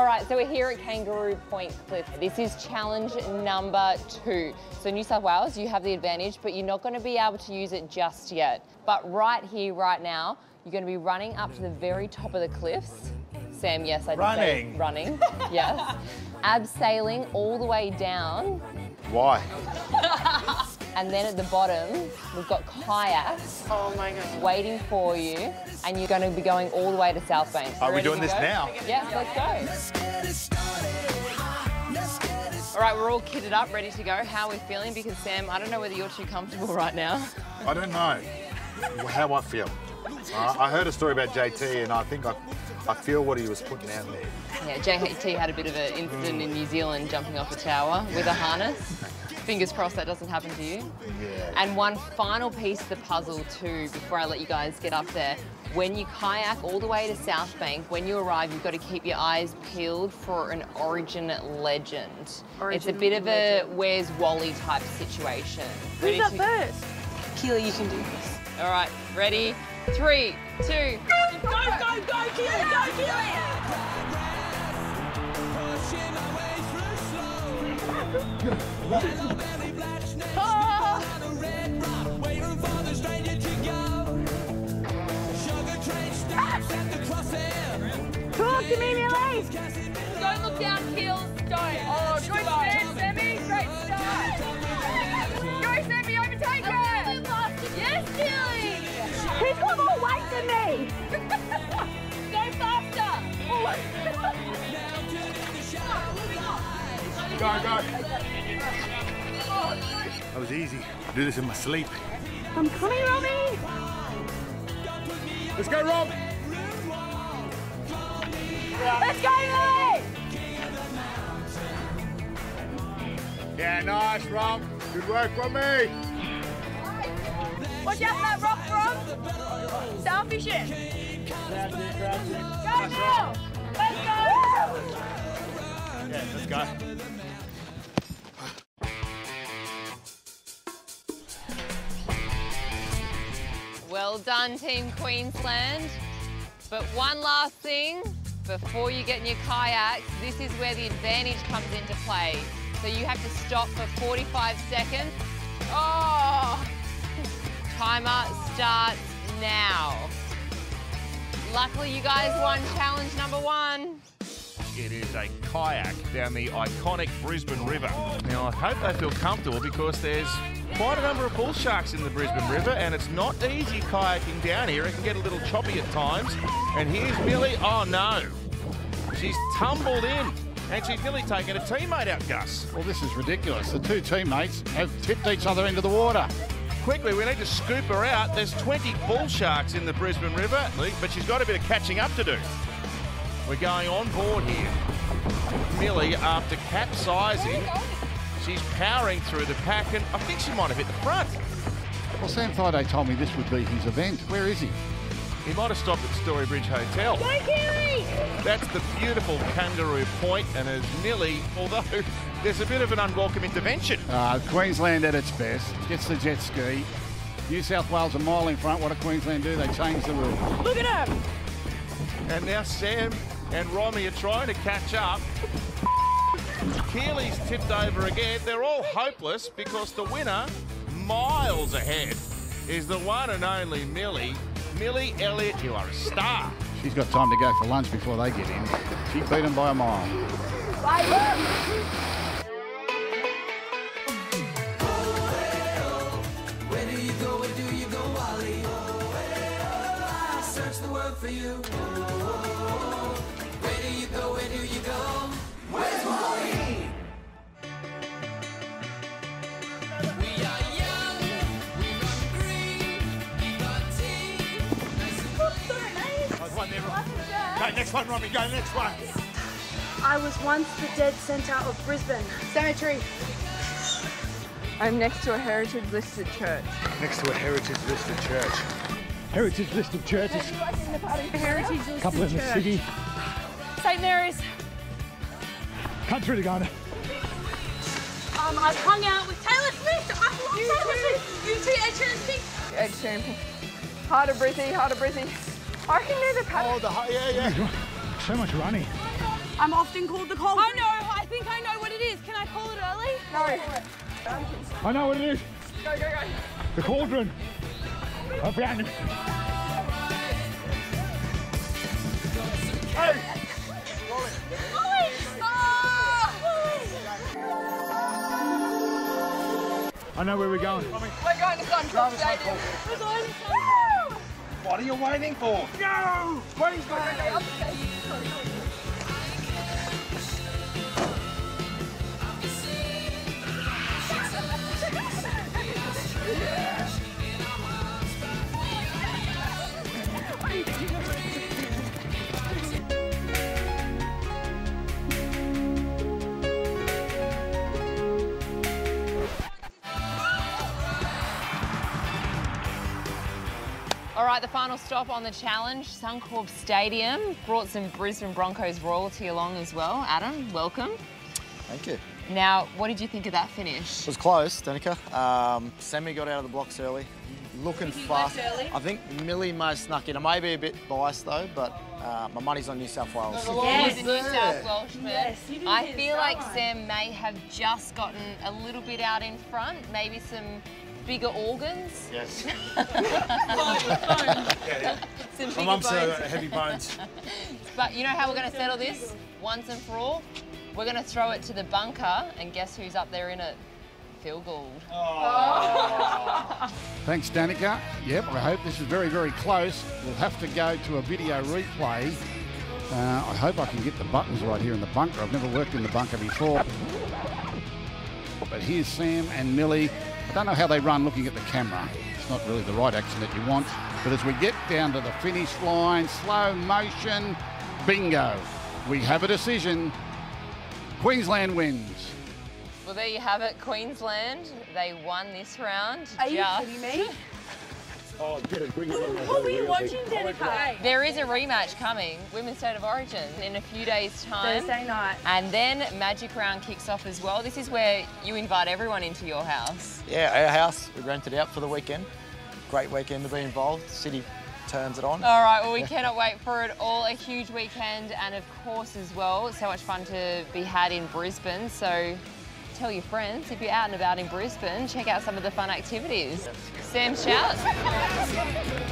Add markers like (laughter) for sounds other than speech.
All right, so we're here at Kangaroo Point Cliff. This is challenge number two. So New South Wales, you have the advantage, but you're not going to be able to use it just yet. But right here, right now, you're going to be running up to the very top of the cliffs. Sam, yes, I did Running. say running. (laughs) yes. Abseiling all the way down, Why? (laughs) and then at the bottom, we've got kayaks Oh my god. waiting for you, and you're going to be going all the way to South Bank. Are we doing this go? now? Yes, let's go. All right, we're all kitted up, ready to go. How are we feeling? Because Sam, I don't know whether you're too comfortable (laughs) right now. I don't know how I feel. Uh, I heard a story about JT, and I think I, I feel what he was putting out there. Yeah, JT had a bit of an incident in New Zealand jumping off a tower with a harness. Fingers crossed that doesn't happen to you. Yeah. And one final piece of the puzzle too, before I let you guys get up there. When you kayak all the way to South Bank, when you arrive, you've got to keep your eyes peeled for an origin legend. Origin it's a bit of a legend. where's Wally type situation. Who's up to- first? Keely, you can do this. All right, ready? Three, two. Go, go, go, Keely, go, Keely! Talk to me, Millie! Don't look down, Keels. Don't. Oh, good start, Sammy. Great start. Go, Sammy, overtake her. Yes, Keely. He's come away from me! Go. That was easy. do this in my sleep. I'm coming, Robbie! Let's go, Rob. Let's go, Millie! Yeah, nice, Rob. Good work from me. Watch out for that rock, Rob! Starfish it! Go, Neil! Let's go! Well done, Team Queensland. But one last thing before you get in your kayaks, this is where the advantage comes into play. So you have to stop for 45 seconds. Oh! (laughs) Timer starts now. Luckily, you guys won challenge number one. It is a kayak down the iconic Brisbane River. Now, I hope they feel comfortable because there's quite a number of bull sharks in the Brisbane River, and it's not easy kayaking down here. It can get a little choppy at times. And here's Millie. Oh, no. She's tumbled in, and she's nearly taken a teammate out, Gus. Well, this is ridiculous. The two teammates have tipped each other into the water. Quickly, we need to scoop her out. There's 20 bull sharks in the Brisbane River, but she's got a bit of catching up to do. We're going on board here. Millie, after capsizing, she's powering through the pack, and I think she might have hit the front. Well, Sam Thaiday told me this would be his event. Where is he? He might have stopped at Storybridge Hotel. That's the beautiful Kangaroo Point, and as Millie, although there's a bit of an unwelcome intervention. Uh, Queensland at its best. Gets the jet ski. New South Wales a mile in front. What do Queensland do? They change the rules. Look at him! And now Sam and Romy are trying to catch up. Keely's tipped over again. They're all hopeless because the winner, miles ahead, is the one and only Millie. Millie Elliott, you are a star. She's got time to go for lunch before they get in. She beat them by a mile. Where do you go, Where do you go? Where's Maureen? We are young, we run green, we got tea, nice and clean. Nice. One there, Robbie. Go, next one, Robbie. Go, next one. I was once the dead centre of Brisbane. Cemetery. I'm next to a heritage listed church. Next to a heritage listed church. heritage list of churches, Heritage listed a couple in the city. St. Mary's. Country to go to. Um, I've hung out with Taylor Swift. I've loved Taylor Swift. You two Ed Sheeran speak. Ed Sheeran. Heart of Brizzy, heart of Brizzy. I reckon they're the Oh, the, yeah, yeah. So much running. I'm often called the cold. I know. I think I know what it is. Can I call it early? No. I know what it is. Go, go, go. The cauldron. I found it. I know where we're going. We're going to Suncorp Stadium. We're going to What are you waiting for? No! Wait, All right, the final stop on the challenge, Suncorp Stadium. Brought some Brisbane Broncos royalty along as well. Adam, welcome. Thank you. Now, what did you think of that finish? It was close, Danica. Um, Semi got out of the blocks early, looking fast. I think Millie may have snuck in. I may be a bit biased though, but uh, my money's on New South Wales. He's a New South Welshman. Yes, I feel like. Sam may have just gotten a little bit out in front, maybe some bigger organs. Yes. (laughs) Some My bigger mum's bones. uh, heavy bones. (laughs) But you know how we're going to settle this once and for all? We're going to throw it to the bunker, and guess who's up there in it? Phil Gould. (laughs) Thanks, Danica. Yep, I hope this is very, very close. We'll have to go to a video replay. Uh, I hope I can get the buttons right here in the bunker. I've never worked in the bunker before. But here's Sam and Millie. I don't know how they run looking at the camera. It's not really the right action that you want. But as we get down to the finish line, slow motion, bingo. We have a decision. Queensland wins. Well, there you have it, Queensland. They won this round. Are you kidding me? Oh, get it, bring it. Who were you watching, Danica? There is a rematch coming, Women's State of Origin, in a few days' time. Thursday night. And then Magic Round kicks off as well. This is where you invite everyone into your house. Yeah, our house, we rented out for the weekend. Great weekend to be involved. City turns it on. All right, well, we cannot wait for it all. A huge weekend, and of course, as well, so much fun to be had in Brisbane. So tell your friends if you're out and about in Brisbane, check out some of the fun activities. Sam Shout. (laughs)